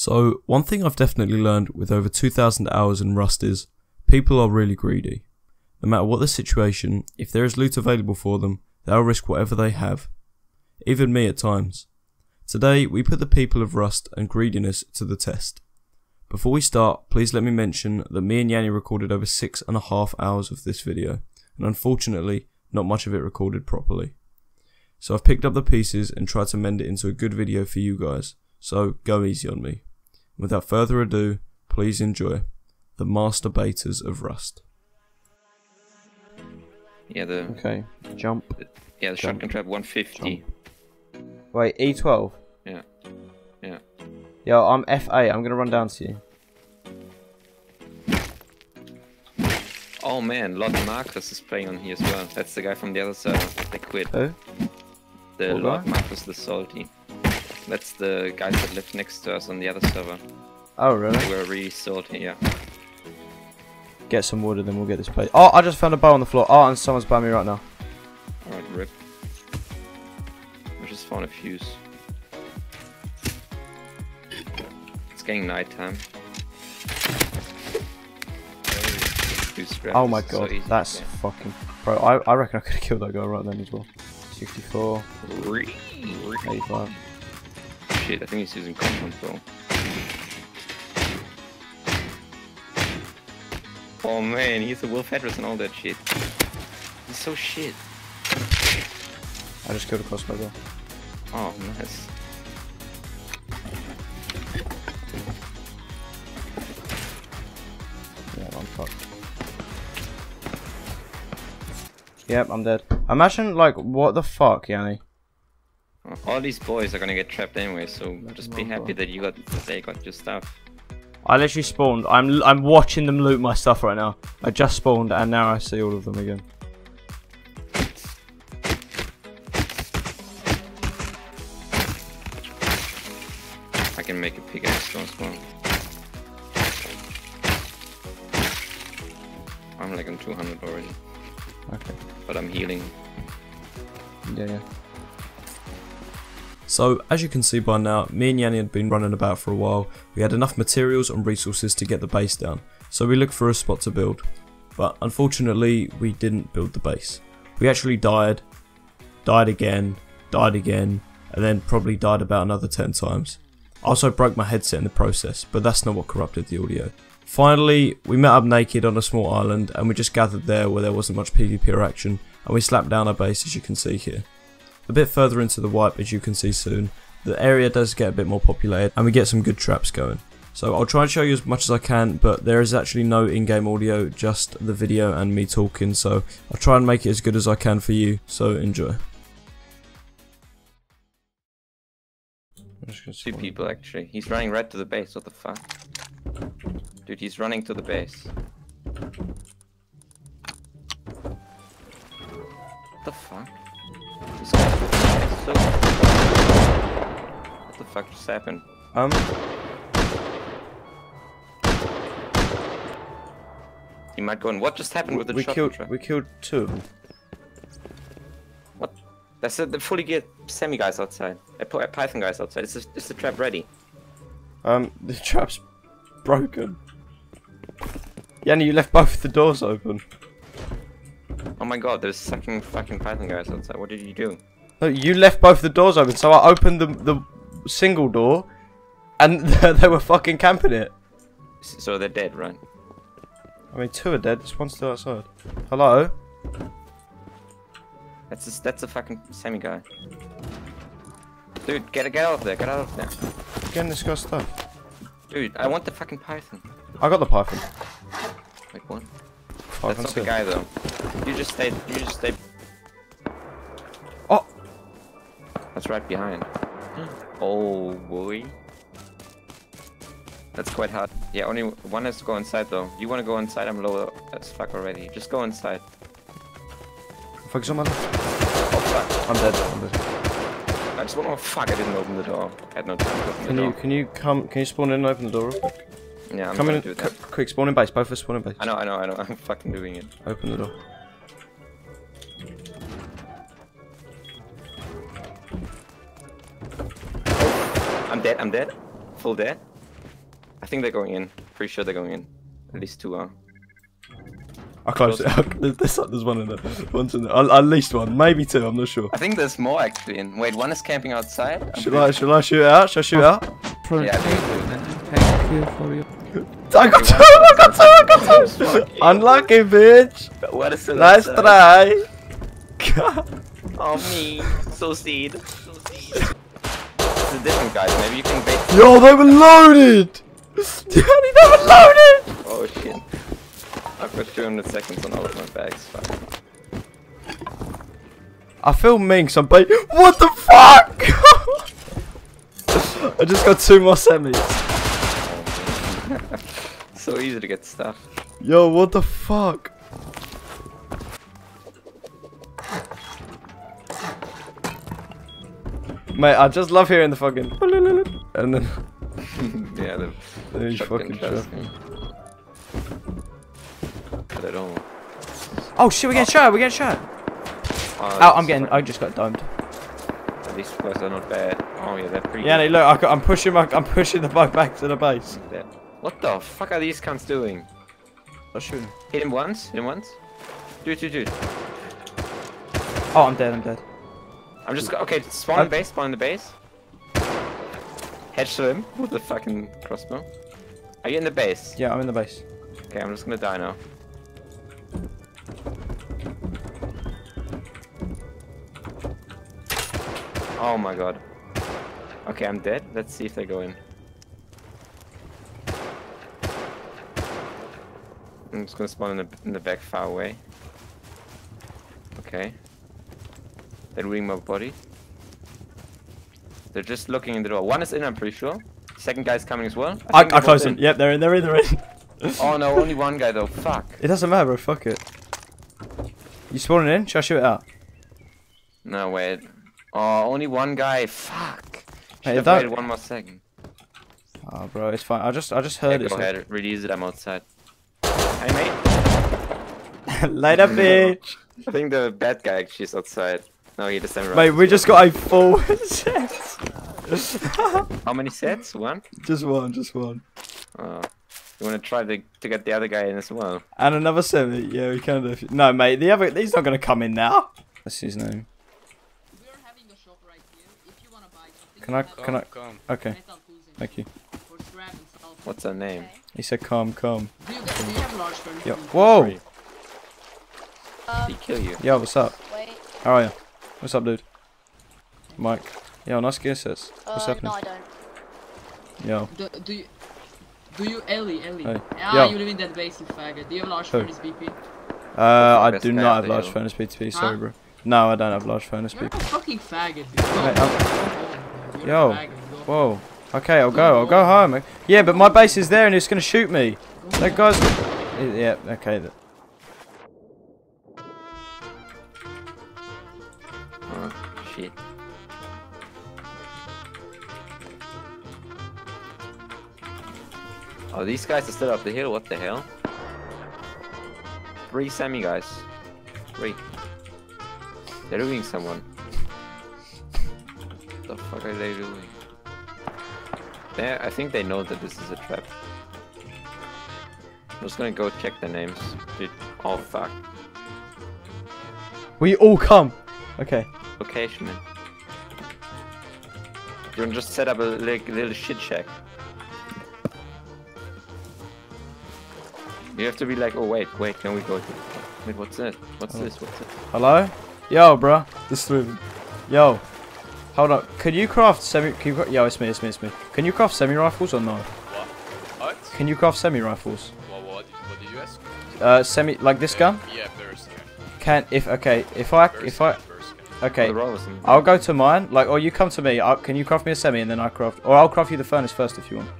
So, one thing I've definitely learned with over 2,000 hours in Rust is people are really greedy. No matter what the situation, if there is loot available for them, they'll risk whatever they have. Even me at times. Today, we put the people of Rust and greediness to the test. Before we start, please let me mention that me and Yanni recorded over six and a half hours of this video, and unfortunately, not much of it recorded properly. So I've picked up the pieces and tried to mend it into a good video for you guys, so go easy on me. Without further ado, please enjoy the Masturbators of Rust. Yeah, the Okay, jump. yeah the Jump. shotgun trap 150. Wait, E12. Yeah. Yeah. Yo, I'm F8. I'm gonna run down to you. Oh man, Lord Marcus is playing on here as well. That's the guy from the other server. They quit. Who? The What Lord guy? Marcus the Salty. That's the guys that live next to us on the other server. Oh, really? We're really salty, yeah. Get some wood and then we'll get this place. Oh, I just found a bow on the floor. Oh, and someone's by me right now. Alright, rip. I just found a fuse. It's getting night time. Oh my so god, easy. that's Yeah. fucking. Bro, I, I reckon I could have killed that guy right then as well. 64, Re- re- 85. Shit, I think he's using compound bow. Oh man, he's a wolf headrest and all that shit. He's so shit. I just killed a crossbow. Oh, nice. Yeah, I'm fucked. Yep, I'm dead. Imagine, like, what the fuck, Yanni? All these boys are gonna get trapped anyway, so just be happy that you got that they got your stuff. I literally spawned. I'm I'm watching them loot my stuff right now. I just spawned and now I see all of them again. So, as you can see by now, me and Yanni had been running about for a while. We had enough materials and resources to get the base down, so we looked for a spot to build. But unfortunately, we didn't build the base. We actually died, died again, died again, and then probably died about another 10 times. I also broke my headset in the process, but that's not what corrupted the audio. Finally, we met up naked on a small island and we just gathered there where there wasn't much PvP action, and we slapped down our base as you can see here. A bit further into the wipe, as you can see soon, the area does get a bit more populated and we get some good traps going. So I'll try and show you as much as I can, but there is actually no in-game audio, just the video and me talking, so I'll try and make it as good as I can for you, so enjoy. Two people actually. He's running right to the base. What the fuck? Dude, he's running to the base. What the fuck? This guy's so... What the fuck just happened? Um, You might go in. What just happened with the we shotgun killed trap? we killed two of them. What? That's the, the fully geared semi guys outside. A Py- Python guys outside. Is, this, is the trap ready? Um, the trap's broken. Yanni, you left both the doors open. Oh my god, there's fucking fucking Python guys outside. What did you do? No, you left both the doors open, so I opened the the single door, and they were fucking camping it. So they're dead, right? I mean, two are dead. This one's still outside. Hello. That's a, that's a fucking semi guy. Dude, get get out of there, get out of there. Getting this guy's stuff. Dude, I want the fucking python. I got the python. Like what? Python That's not the guy though. You just stay. You just stay. Oh, That's right behind. Oh boy. That's quite hard. Yeah, only one has to go inside though. You want to go inside? I'm low as fuck already. Just go inside. my left. Oh fuck. I'm dead. I'm dead. I just want. Oh fuck! I didn't open the door. I had no time to open Can the you door. can you come? Can you spawn in and open the door? Yeah, I'm come in. quick, spawn in base. Both of us spawn in base. I know, I know, I know. I'm fucking doing it. Open the door. I'm dead. I'm dead. Full dead. I think they're going in. Pretty sure they're going in. At least two are. I closed it. there's, there's, there's one in there. One's in there. At, at least one, maybe two. I'm not sure. I think there's more actually in. Wait, one is camping outside. I'm Should I? Should I shoot out? Should I shoot it out? pretty- Yeah, I think so. Thank you for your. I got two. I got two. I got two. Unlucky, bitch. What is the Nice try. Oh me, so seed. So seed. It's a different guys. Maybe you can bait. Yo, they were loaded. Daddy, they were loaded. Oh shit. I've got 200 seconds on all of my bags. Fuck. I feel mean 'cause I'm bait. What the fuck? I just got two more semis. so easy to get stuff. Yo, what the fuck? Mate, I just love hearing the fucking and then yeah, the then you shotgun fucking shots. shot. But I don't. Oh shit, we're getting shot. We're getting shot. Oh, Oh, I'm getting. fine. I just got domed. These guys are not bad. Oh yeah, they're pretty. Yeah, look, I got, I'm pushing my, I'm pushing the bug back to the base. good. What the fuck are these cunts doing? I'm shooting. Hit him once. Hit him once. Dude, dude, dude. Oh, I'm dead. I'm dead. I'm just okay. Spawn in the base. Spawn in the base. Headshot him with the fucking crossbow. Are you in the base? Yeah, I'm in the base. Okay, I'm just gonna die now. Oh my god. Okay, I'm dead. Let's see if they go in. I'm just gonna spawn in the in the back far away. Okay. They're reading my body. They're just looking in the door. One is in, I'm pretty sure. Second guy's coming as well. I, think I they're closed in. Yep, they're in. They're in. They're in. Oh no, only one guy though. Fuck. It doesn't matter, bro. Fuck it. You spawning in? Should I shoot it out? No, wait. Oh, only one guy. Fuck. Hey, Should have don't- waited one more second. Oh, bro, it's fine. I just, I just Yeah, heard go it. ahead. Release it. I'm outside. Hey, mate. Later, bitch. I think the bad guy actually is outside. No, he just samurai. Mate, we just got a full set. How many sets? One? just one, just one. Oh. You wanna try to, to get the other guy in as well? And another semi. Yeah, we can do. if- No, mate, the other, he's not gonna come in now. That's his name. We are having a shop right here. If you wanna buy something, Can I, metal- can I? Come. Okay, metal tools and thank you. for scrap and stuff. What's her name? He said, "Come, come." Do you, do you have large? Yo, whoa. Free. Did he kill you? Yo, what's up? Wait. How are you? What's up, dude? Mike. Yo, nice gear sets. What's Uh, happening? no, I don't. Yo, Do, do you... Do you, Ellie, Ellie? Hey. Ah, Yo. you live in that base, you faggot. Do you have large Who? furnace BP? uh, I do not have large hill. furnace BTP. Sorry, Huh? bro. No, I don't have large furnace You're a BP. fucking faggot, dude. Hey, home. I'm- Go home, dude. You're Yo. a faggot. Whoa. Okay, I'll go. I'll go home. Yeah, but my base is there and it's gonna shoot me. That guy's. Yeah. Okay. Oh, these guys are still up the hill. What the hell? Three semi guys. Three. They're doing someone. What the fuck are they doing? They, I think they know that this is a trap. I'm just gonna go check the names. Dude, oh fuck. We all come. Okay. Location, man. You can just set up a li- little shit shack. You have to be like, oh wait, wait, can we go to... Wait, what's that? What's Oh. this? What's it? Hello. Yo, bro. This three of. Yo. Hold up. Can you craft semi? Can you, cra- yo, it's me. It's me. It's me. Can you craft semi rifles or no? What? Can you craft semi rifles? What, what, what did you ask? Uh, semi like this gun. Yeah, burst Can can. if okay if I Burst if I can, okay. Oh. I'll go to mine, like, or you come to me. i can you craft me a semi and then I craft, or I'll craft you the furnace first if you want.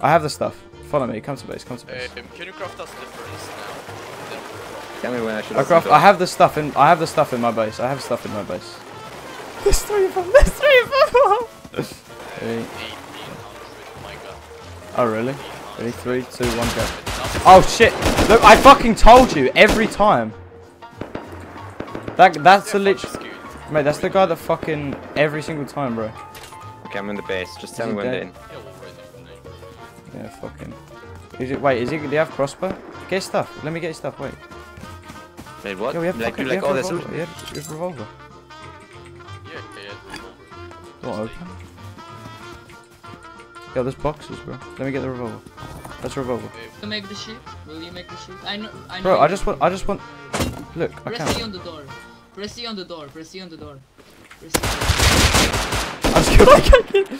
I have the stuff. Follow me. Come to base. Come to base. Um, can you craft us the furnace now? Then we'll Tell me when I should I craft. I have the stuff in. I have the stuff in my base. I have stuff in my base. There's three of them. There's three of them. Three. 1800, oh my god. Oh really? 1800. Ready? Three, two, one, go. Oh shit! Look, I fucking told you every time. That that's the Yeah, lit. fuck, it's good. Mate, that's the guy that fucking every single time, bro. Okay, I'm in the base. Just tell Is me when they're in. Yeah, we'll write it down. Yeah, fucking. Is it? Wait, is he? Do you have crossbow? Get stuff. Let me get stuff. Wait. Wait, what? Yo, we have like, fucking, do we like have all this. revolver. Yeah, we have oh, revolver. Yeah, yeah, revolver. You want open? Yo, there's boxes, bro. Let me get the revolver. That's a revolver. You make the ship? Will you make the ship? I know. I know. Bro, I just want. I just want. Look, I Press E can't. on the door. Press E on the door. Press E on the door. Press E. I just killed. I can't kill.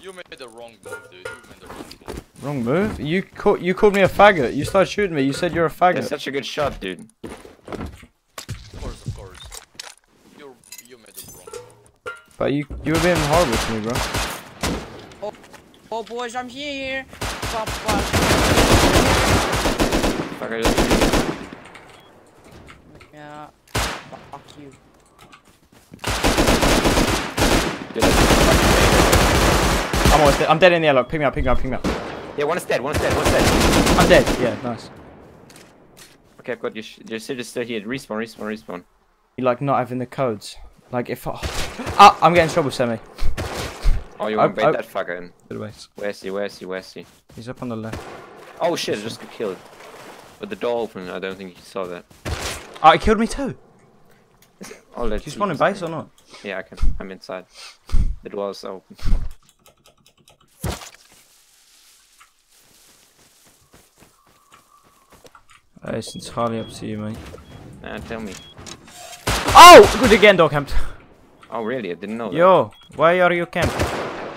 You made the wrong move, dude. You made the wrong move. Wrong move. You called. You called me a faggot. You started shooting me. You said you're a You're faggot. such a good shot, dude. Of course, of course. You you made the wrong move. But you you were being horrible to me, bro. Oh oh boys, I'm here. Just- Yeah. Fuck you. Dude, that's- I'm almost dead. I'm dead in the airlock. Pick me up. Pick me up. Pick me up. Yeah, one is dead, one is dead, one is dead. I'm dead. Yeah, nice. Okay, I've got your, your shit still here. Respawn, respawn, respawn. You like not having the codes. Like if I... Ah, I'm getting in trouble, Semi. Oh, you I- want to bait that fucker in. Where's he, where's he, where's he? He's up on the left. Oh shit, I just got killed. With the door open, I don't think he saw that. Ah, he killed me too. Oh, let's Do you spawn in base or not? Yeah, I can. I'm inside. The door's open. Uh, it's entirely up to you, mate. Nah, tell me. Oh! Good again, dog camped. Oh, really? I didn't know that. Yo, why are you camped?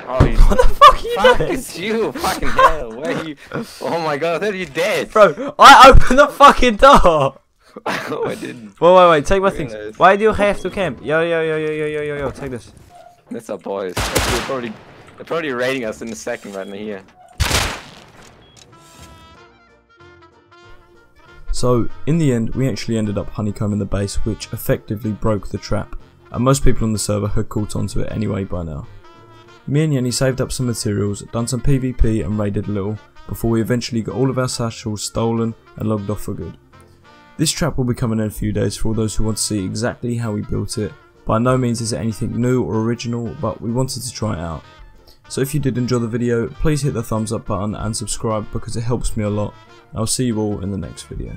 Oh, you... What the fuck are you Fuck, doing? it's you! Fucking hell! Where are you? Oh my god, I thought you dead! Bro, I opened the fucking door! oh, I didn't. Wait, wait, wait, take my things. Why do you have to camp? Yo, yo, yo, yo, yo, yo, yo, yo, take this. That's our boys. They're probably, they're probably raiding us in a second right now here. So, in the end, we actually ended up honeycombing the base, which effectively broke the trap, and most people on the server had caught onto it anyway by now. Me and Yanni saved up some materials, done some PvP and raided a little, before we eventually got all of our satchels stolen and logged off for good. This trap will be coming in a few days for all those who want to see exactly how we built it. By no means is it anything new or original, but we wanted to try it out. So if you did enjoy the video, please hit the thumbs up button and subscribe because it helps me a lot. I'll see you all in the next video.